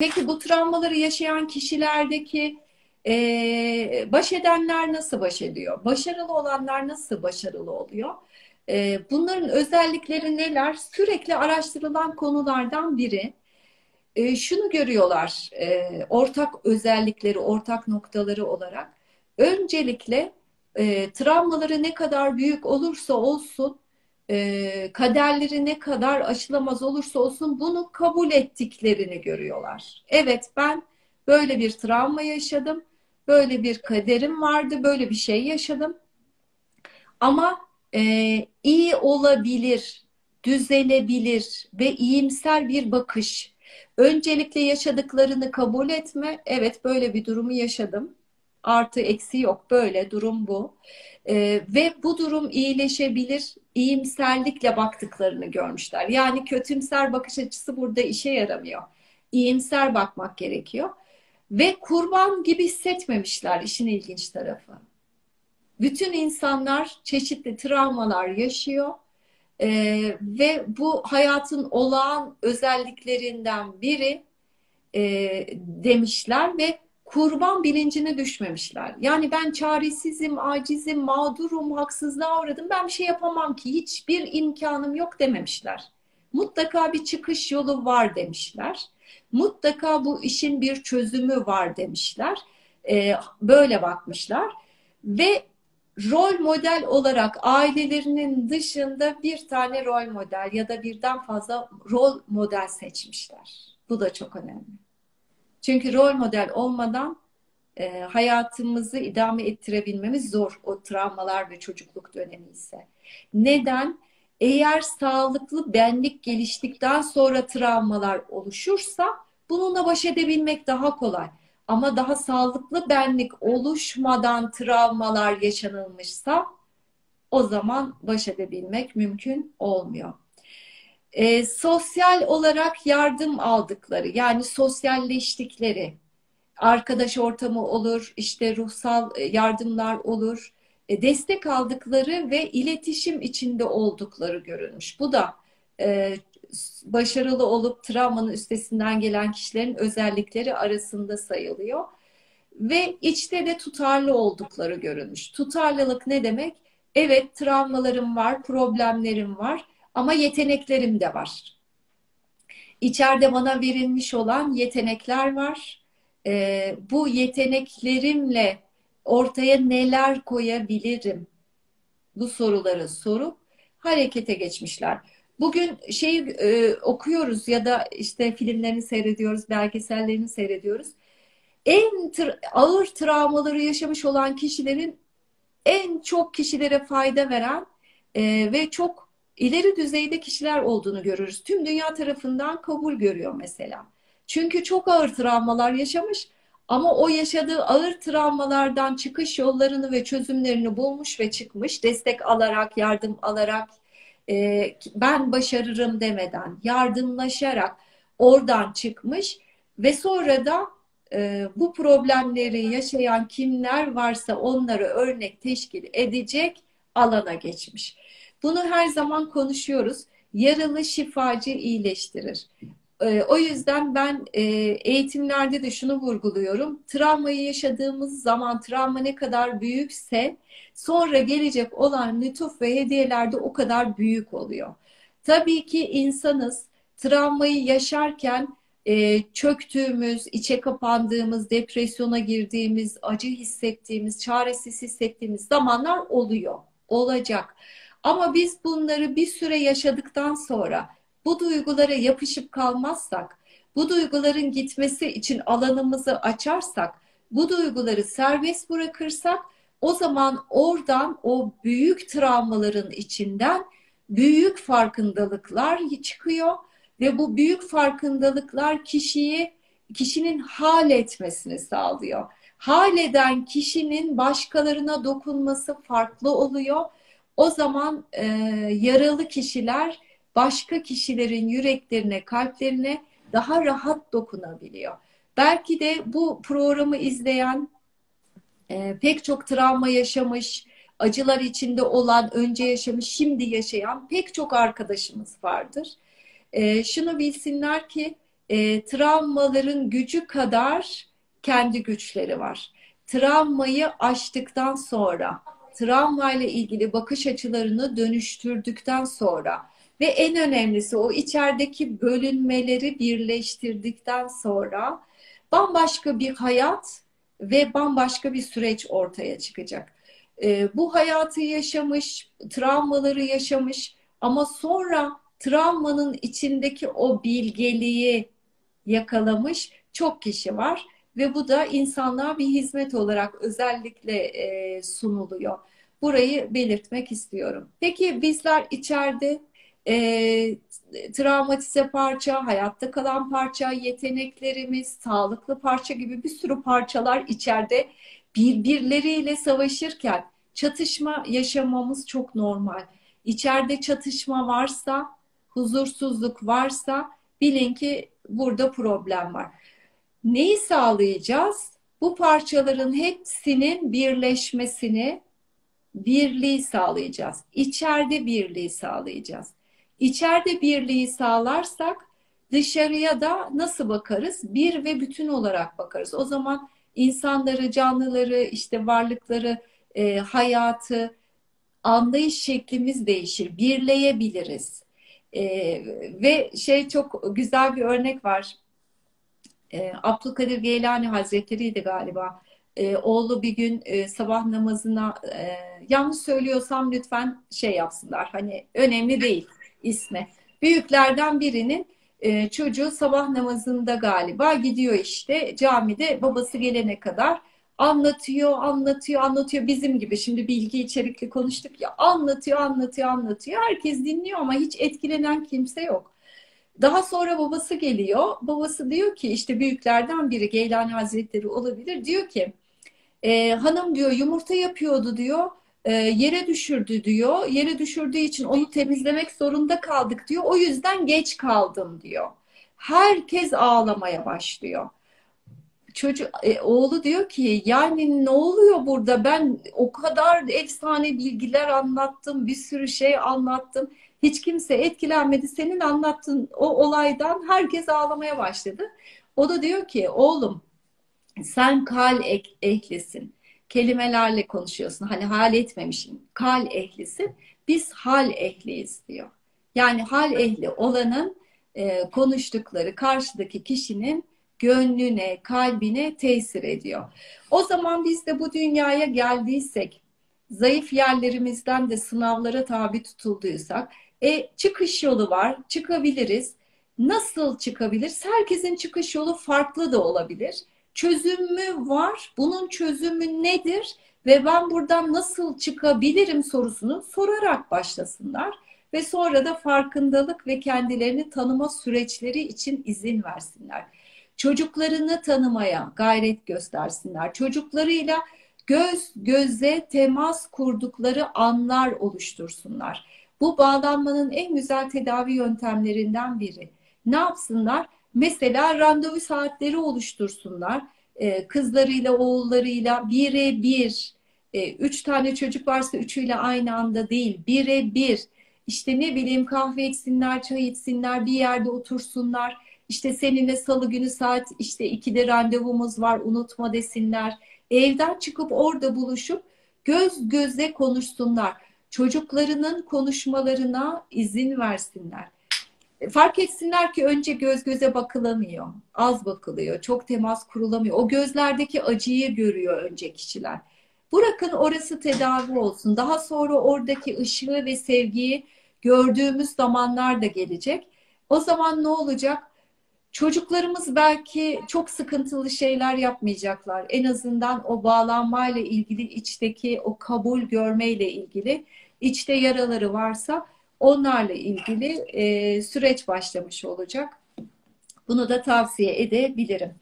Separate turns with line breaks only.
Peki bu travmaları yaşayan kişilerdeki e, baş edenler nasıl baş ediyor? Başarılı olanlar nasıl başarılı oluyor? E, bunların özellikleri neler? Sürekli araştırılan konulardan biri. E, şunu görüyorlar, e, ortak özellikleri, ortak noktaları olarak. Öncelikle e, travmaları ne kadar büyük olursa olsun, e, kaderleri ne kadar aşılamaz olursa olsun bunu kabul ettiklerini görüyorlar. Evet ben böyle bir travma yaşadım, böyle bir kaderim vardı, böyle bir şey yaşadım. Ama e, iyi olabilir, düzelebilir ve iyimser bir bakış. Öncelikle yaşadıklarını kabul etme. Evet böyle bir durumu yaşadım artı eksi yok. Böyle durum bu. E, ve bu durum iyileşebilir, iyimserlikle baktıklarını görmüşler. Yani kötümser bakış açısı burada işe yaramıyor. İyimser bakmak gerekiyor. Ve kurban gibi hissetmemişler işin ilginç tarafı. Bütün insanlar çeşitli travmalar yaşıyor. Ee, ve bu hayatın olağan özelliklerinden biri e, demişler ve kurban bilincine düşmemişler. Yani ben çaresizim, acizim, mağdurum, haksızlığa uğradım. Ben bir şey yapamam ki. Hiçbir imkanım yok dememişler. Mutlaka bir çıkış yolu var demişler. Mutlaka bu işin bir çözümü var demişler. Ee, böyle bakmışlar. Ve rol model olarak ailelerinin dışında bir tane rol model ya da birden fazla rol model seçmişler. Bu da çok önemli. Çünkü rol model olmadan e, hayatımızı idame ettirebilmemiz zor o travmalar ve çocukluk dönemi ise. Neden? Eğer sağlıklı benlik geliştikten sonra travmalar oluşursa bununla baş edebilmek daha kolay. Ama daha sağlıklı benlik oluşmadan travmalar yaşanılmışsa o zaman baş edebilmek mümkün olmuyor e, sosyal olarak yardım aldıkları yani sosyalleştikleri arkadaş ortamı olur işte ruhsal e, yardımlar olur e, destek aldıkları ve iletişim içinde oldukları görülmüş. Bu da e, başarılı olup travmanın üstesinden gelen kişilerin özellikleri arasında sayılıyor. Ve içte de tutarlı oldukları görülmüş. Tutarlılık ne demek? Evet travmalarım var, problemlerim var ama yeteneklerim de var. İçeride bana verilmiş olan yetenekler var. E, bu yeteneklerimle ortaya neler koyabilirim? Bu soruları sorup harekete geçmişler. Bugün şey e, okuyoruz ya da işte filmlerini seyrediyoruz, belgesellerini seyrediyoruz. En tr ağır travmaları yaşamış olan kişilerin en çok kişilere fayda veren e, ve çok ileri düzeyde kişiler olduğunu görürüz. Tüm dünya tarafından kabul görüyor mesela. Çünkü çok ağır travmalar yaşamış ama o yaşadığı ağır travmalardan çıkış yollarını ve çözümlerini bulmuş ve çıkmış. Destek alarak, yardım alarak, e, ben başarırım demeden, yardımlaşarak oradan çıkmış ve sonra da e, bu problemleri yaşayan kimler varsa onları örnek teşkil edecek alana geçmiş. Bunu her zaman konuşuyoruz. Yaralı şifacı iyileştirir. Ee, o yüzden ben e, eğitimlerde de şunu vurguluyorum. Travmayı yaşadığımız zaman travma ne kadar büyükse sonra gelecek olan lütuf ve hediyeler de o kadar büyük oluyor. Tabii ki insanız. Travmayı yaşarken e, çöktüğümüz, içe kapandığımız, depresyona girdiğimiz, acı hissettiğimiz, çaresiz hissettiğimiz zamanlar oluyor. Olacak. Ama biz bunları bir süre yaşadıktan sonra bu duygulara yapışıp kalmazsak, bu duyguların gitmesi için alanımızı açarsak, bu duyguları serbest bırakırsak o zaman oradan o büyük travmaların içinden büyük farkındalıklar çıkıyor ve bu büyük farkındalıklar kişiyi kişinin hal etmesini sağlıyor. Hal eden kişinin başkalarına dokunması farklı oluyor o zaman e, yaralı kişiler başka kişilerin yüreklerine, kalplerine daha rahat dokunabiliyor. Belki de bu programı izleyen e, pek çok travma yaşamış, acılar içinde olan, önce yaşamış, şimdi yaşayan pek çok arkadaşımız vardır. E, şunu bilsinler ki e, travmaların gücü kadar kendi güçleri var. Travmayı aştıktan sonra, travmayla ilgili bakış açılarını dönüştürdükten sonra ve en önemlisi o içerideki bölünmeleri birleştirdikten sonra bambaşka bir hayat ve bambaşka bir süreç ortaya çıkacak. E, bu hayatı yaşamış, travmaları yaşamış ama sonra travmanın içindeki o bilgeliği yakalamış çok kişi var ve bu da insanlığa bir hizmet olarak özellikle e, sunuluyor. Burayı belirtmek istiyorum. Peki bizler içeride e, travmatize parça, hayatta kalan parça, yeteneklerimiz, sağlıklı parça gibi bir sürü parçalar içeride birbirleriyle savaşırken çatışma yaşamamız çok normal. İçeride çatışma varsa, huzursuzluk varsa bilin ki burada problem var. Neyi sağlayacağız? Bu parçaların hepsinin birleşmesini, birliği sağlayacağız. İçeride birliği sağlayacağız. İçeride birliği sağlarsak dışarıya da nasıl bakarız? Bir ve bütün olarak bakarız. O zaman insanları, canlıları, işte varlıkları, e, hayatı, anlayış şeklimiz değişir. Birleyebiliriz. E, ve şey çok güzel bir örnek var. E, Abdülkadir Geylani Hazretleri'ydi galiba. E, oğlu bir gün e, sabah namazına e, yanlış söylüyorsam lütfen şey yapsınlar. Hani önemli değil ismi. Büyüklerden birinin e, çocuğu sabah namazında galiba gidiyor işte camide babası gelene kadar anlatıyor, anlatıyor, anlatıyor bizim gibi. Şimdi bilgi içerikli konuştuk ya anlatıyor, anlatıyor, anlatıyor. Herkes dinliyor ama hiç etkilenen kimse yok. Daha sonra babası geliyor. Babası diyor ki işte büyüklerden biri Geylani Hazretleri olabilir. Diyor ki e, hanım diyor yumurta yapıyordu diyor e, yere düşürdü diyor. Yere düşürdüğü için onu temizlemek zorunda kaldık diyor. O yüzden geç kaldım diyor. Herkes ağlamaya başlıyor. Çocuk e, oğlu diyor ki yani ne oluyor burada? Ben o kadar efsane bilgiler anlattım, bir sürü şey anlattım. Hiç kimse etkilenmedi. Senin anlattığın o olaydan herkes ağlamaya başladı. O da diyor ki oğlum sen kal ehlisin kelimelerle konuşuyorsun. Hani hal etmemişsin. Kal ehlisin. Biz hal ehliyiz diyor. Yani hal ehli olanın e, konuştukları karşıdaki kişinin gönlüne, kalbine tesir ediyor. O zaman biz de bu dünyaya geldiysek, zayıf yerlerimizden de sınavlara tabi tutulduysak, e, çıkış yolu var, çıkabiliriz. Nasıl çıkabiliriz? Herkesin çıkış yolu farklı da olabilir çözümü var. Bunun çözümü nedir? Ve ben buradan nasıl çıkabilirim sorusunu sorarak başlasınlar. Ve sonra da farkındalık ve kendilerini tanıma süreçleri için izin versinler. Çocuklarını tanımaya gayret göstersinler. Çocuklarıyla göz göze temas kurdukları anlar oluştursunlar. Bu bağlanmanın en güzel tedavi yöntemlerinden biri. Ne yapsınlar? Mesela randevu saatleri oluştursunlar. Ee, kızlarıyla, oğullarıyla bire bir. Ee, üç tane çocuk varsa üçüyle aynı anda değil. Bire bir. İşte ne bileyim kahve içsinler, çay içsinler, bir yerde otursunlar. İşte seninle salı günü saat işte ikide randevumuz var unutma desinler. Evden çıkıp orada buluşup göz göze konuşsunlar. Çocuklarının konuşmalarına izin versinler fark etsinler ki önce göz göze bakılamıyor. Az bakılıyor. Çok temas kurulamıyor. O gözlerdeki acıyı görüyor önce kişiler. Bırakın orası tedavi olsun. Daha sonra oradaki ışığı ve sevgiyi gördüğümüz zamanlar da gelecek. O zaman ne olacak? Çocuklarımız belki çok sıkıntılı şeyler yapmayacaklar. En azından o bağlanmayla ilgili içteki o kabul görmeyle ilgili içte yaraları varsa Onlarla ilgili e, süreç başlamış olacak. Bunu da tavsiye edebilirim.